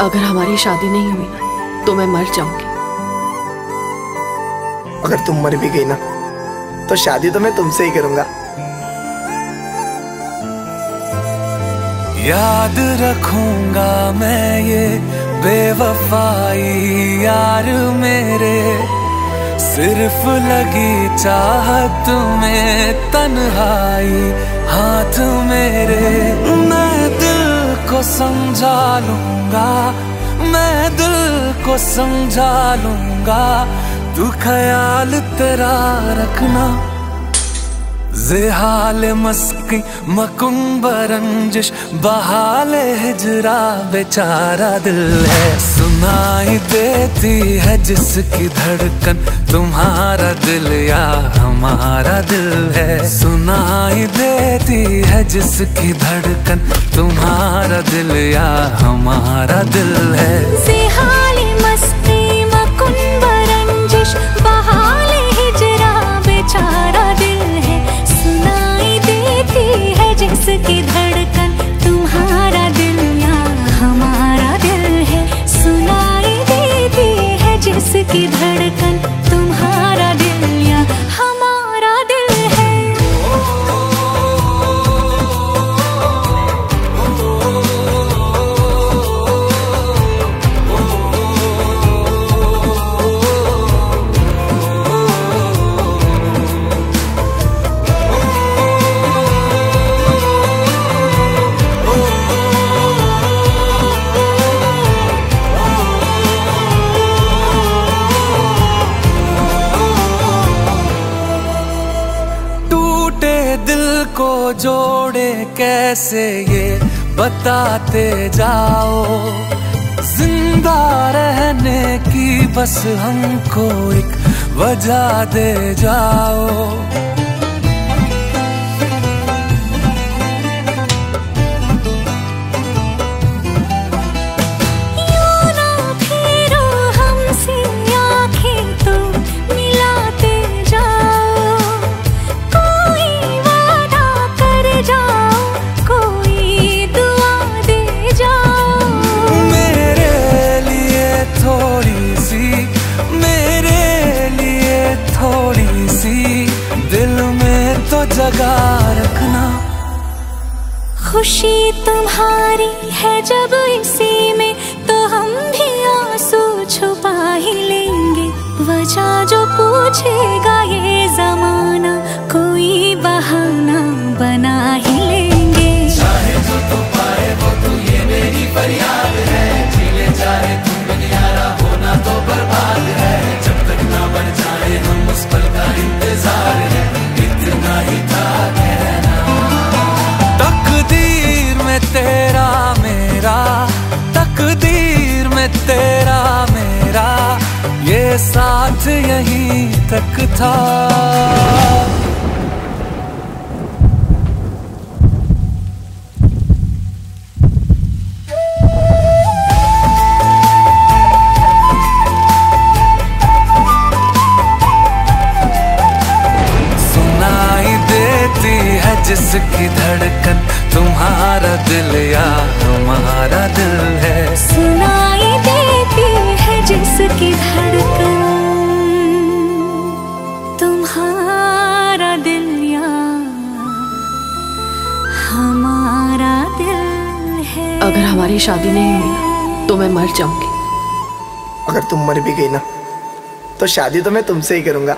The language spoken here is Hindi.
अगर हमारी शादी नहीं हुई ना तो मैं मर जाऊँगी। अगर तुम मर भी गई ना तो शादी तो मैं तुमसे ही करूँगा। याद रखूँगा मैं ये बेवफाई यार मेरे। सिर्फ़ लगी चाहत में तन्हाई हाथ मेरे। को समझा लूँगा। मैं दिल को समझा लूँगा। तू ख्याल तेरा रखना। जेहाल मस्की मकुम्ब रंजिश बहाल हिजरा बेचारा दिल है। सुनाई देती है जिसकी धड़कन तुम्हारा दिल या हमारा दिल है। सुनाई देती है जिसकी धड़कन। तुम्हारा दिल या हमारा दिल है। जोड़े कैसे ये बताते जाओ? ज़िंदा रहने की बस हमको एक वजह दे जाओ। तो रखना। खुशी तुम्हारी है जब इसी में तो हम भी आँसू छुपा ही लेंगे। वजह जो पूछेगा ये जमाना कोई बहाना बना ही लेंगे। तकदीर था। जिसकी धड़कन तुम्हारा दिल या हमारा दिल है। सुनाई अगर हमारी शादी नहीं हुई तो मैं मर जाऊँगी। अगर तुम मर भी गई ना तो शादी तो मैं तुमसे ही करूँगा।